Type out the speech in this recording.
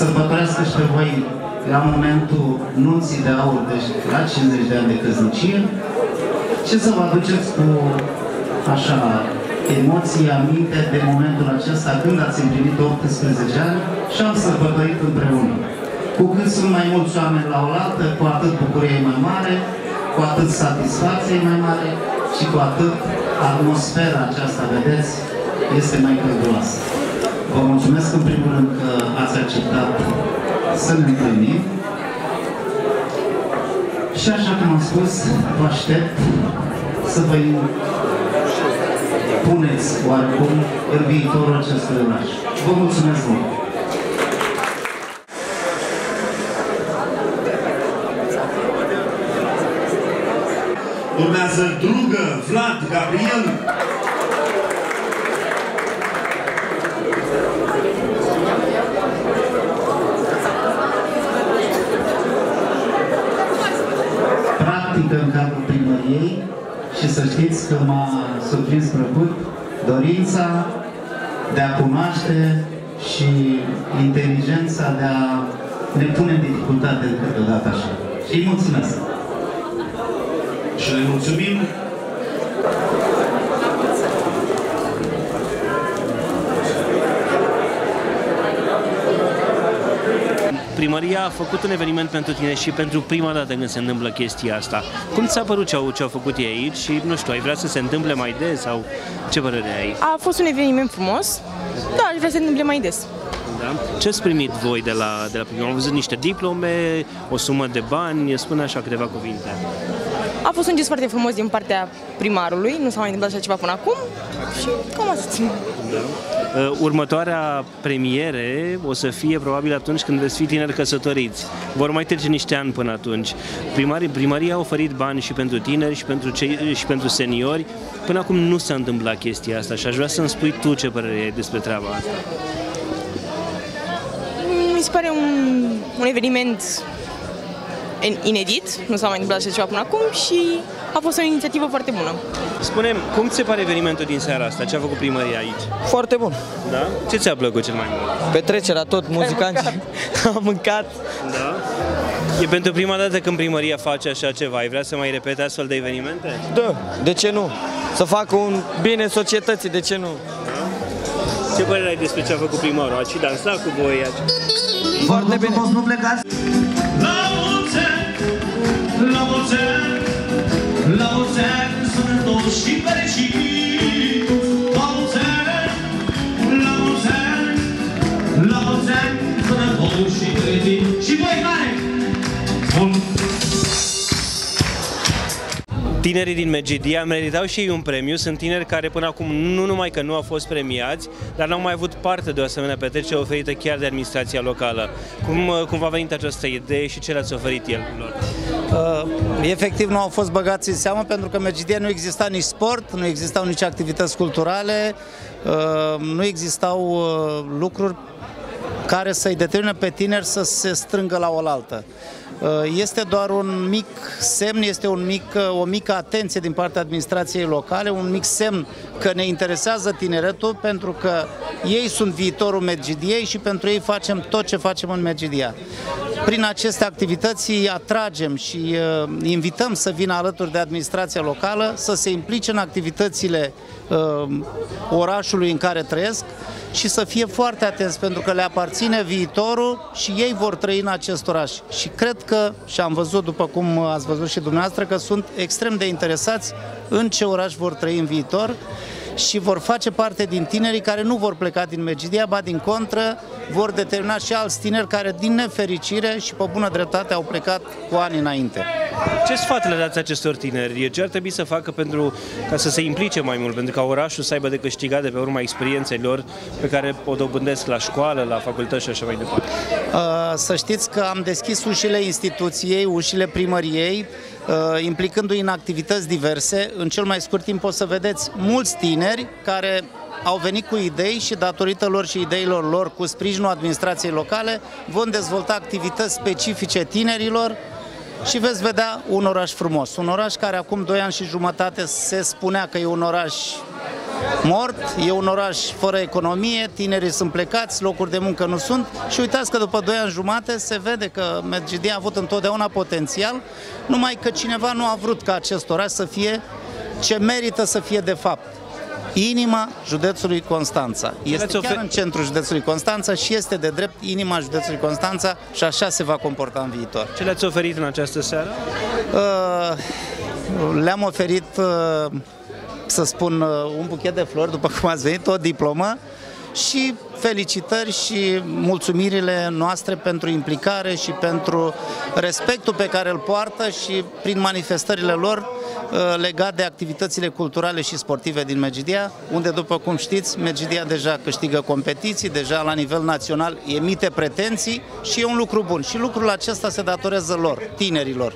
sărbătorească și pe voi la momentul nunții de aur, deci la 50 de ani de căsnicie, și să vă aduceți cu așa emoții, aminte de momentul acesta când ați împlinit 18 ani și am sărbătorit împreună. Cu cât sunt mai mulți oameni la oaltă, cu atât bucurie mai mare, cu atât satisfacție mai mare și cu atât atmosfera aceasta, vedeți, este mai călduroasă. Vă mulțumesc în primul rând că ați acceptat să ne întâlnim și așa cum am spus, vă aștept să vă puneți oarecum în viitorul acestui oraș. Vă mulțumesc mult! Urmează Drugă, Vlad, Gabriel. Practică în cadrul primăriei și să știți că m-a surprins plăcut dorința de a cunoaște și inteligența de a ne pune în dificultate câteodată așa. Și îi mulțumesc! Și le mulțumim. Primăria a făcut un eveniment pentru tine și pentru prima dată când se întâmplă chestia asta. Cum ți-a părut ce au, ce au făcut ei aici și, nu știu, ai vrea să se întâmple mai des sau ce părere ai? A fost un eveniment frumos, da, aș vrea să se întâmple mai des. Da? Ce ați primit voi de la, de la primul? Am văzut niște diplome, o sumă de bani, spune așa câteva cuvinte. A fost un gest foarte frumos din partea primarului, nu s-a mai întâmplat așa ceva până acum și cam atât. Da. Uh, următoarea premiere o să fie probabil atunci când veți fi tineri căsătoriți. Vor mai trece niște ani până atunci. Primarii, primaria a oferit bani și pentru tineri și pentru, cei, și pentru seniori. Până acum nu s-a întâmplat chestia asta și aș vrea să-mi spui tu ce părere ai despre treaba asta. Mi se pare un, un eveniment inedit, nu s-a mai întâmplat așa ceva până acum și a fost o inițiativă foarte bună. Spunem, cum ți se pare evenimentul din seara asta? Ce a făcut primăria aici? Foarte bun. Da? Ce ți-a plăcut cel mai mult? Petrecerea, tot, muzicanți. Am mâncat. Da? E pentru prima dată când primăria face așa ceva. Ai vrea să mai repete astfel de evenimente? Da, de ce nu? Să facă un bine societății, de ce nu? Da? Ce părere ai despre ce a făcut primarul? Ați și dansat cu voi? Ați... Foarte bine. nu plecați! Mulți ani, la mulți ani, sănătoși și fericiți. La mulți ani, la mulți ani, la mulți ani, sănătoși și fericiți. Și voi care? Bun. Tinerii din Megidia meritau și ei un premiu. Sunt tineri care până acum nu numai că nu au fost premiați, dar n-au mai avut parte de o asemenea petrecere oferită chiar de administrația locală. Cum, cum v-a venit această idee și ce le-ați oferit el lor? Uh, efectiv nu au fost băgați în seamă pentru că în Megidia nu exista nici sport, nu existau nici activități culturale, uh, nu existau uh, lucruri care să-i determine pe tineri să se strângă la oaltă. Uh, Este doar un mic semn, este un mic, uh, o mică atenție din partea administrației locale, un mic semn că ne interesează tineretul pentru că ei sunt viitorul Medgidiei și pentru ei facem tot ce facem în Medgidia. Prin aceste activități îi atragem și uh, invităm să vină alături de administrația locală, să se implice în activitățile uh, orașului în care trăiesc și să fie foarte atenți pentru că le aparține viitorul și ei vor trăi în acest oraș. Și cred că, și am văzut după cum ați văzut și dumneavoastră, că sunt extrem de interesați în ce oraș vor trăi în viitor și vor face parte din tinerii care nu vor pleca din Megidia, ba din contră vor determina și alți tineri care din nefericire și pe bună dreptate au plecat cu ani înainte. Ce sfat le dați acestor tineri? Ce ar trebui să facă pentru ca să se implice mai mult, pentru ca orașul să aibă de câștigat de pe urma experienței lor pe care o dobândesc la școală, la facultăți și așa mai departe? Uh, Să știți că am deschis ușile instituției, ușile primăriei, uh, implicându-i în activități diverse. În cel mai scurt timp o să vedeți mulți tineri care au venit cu idei și datorită lor și ideilor lor cu sprijinul administrației locale vom dezvolta activități specifice tinerilor și veți vedea un oraș frumos. Un oraș care acum 2 ani și jumătate se spunea că e un oraș mort, e un oraș fără economie, tinerii sunt plecați, locuri de muncă nu sunt și uitați că după 2 ani jumate se vede că Medgidia a avut întotdeauna potențial, numai că cineva nu a vrut ca acest oraș să fie ce merită să fie de fapt. Inima județului Constanța. Este Le-ați chiar ofer- în centrul județului Constanța și este de drept inima județului Constanța și așa se va comporta în viitor. Ce le-ați oferit în această seară? Uh, Le-am oferit, uh, să spun, uh, un buchet de flori, după cum ați venit, o diplomă și felicitări și mulțumirile noastre pentru implicare și pentru respectul pe care îl poartă și prin manifestările lor uh, legat de activitățile culturale și sportive din Megidia, unde, după cum știți, Megidia deja câștigă competiții, deja la nivel național emite pretenții și e un lucru bun. Și lucrul acesta se datorează lor, tinerilor,